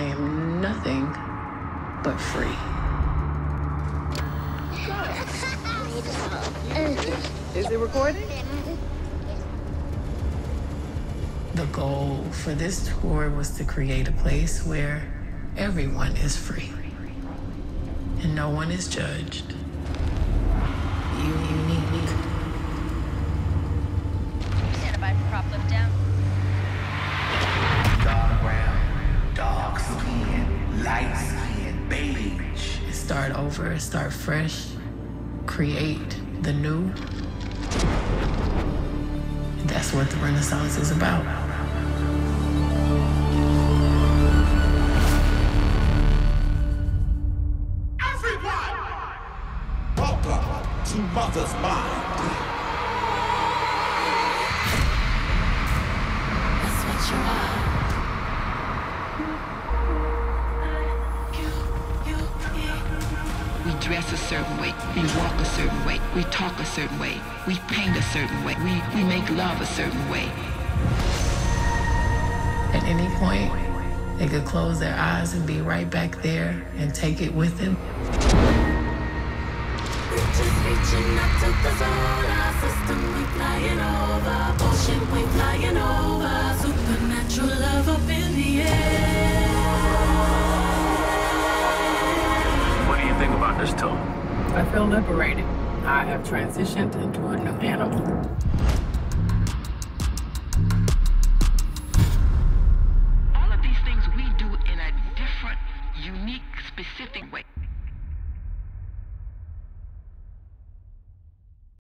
I am nothing but free. Is it recording? The goal for this tour was to create a place where everyone is free and no one is judged. You. Start over, start fresh, create the new. That's what the Renaissance is about. Everyone! Welcome to Mother's Mind. We dress a certain way, we walk a certain way, we talk a certain way, we paint a certain way, we, we make love a certain way. At any point, they could close their eyes and be right back there and take it with them. Reaching, reaching I feel liberated. I have transitioned into a new animal.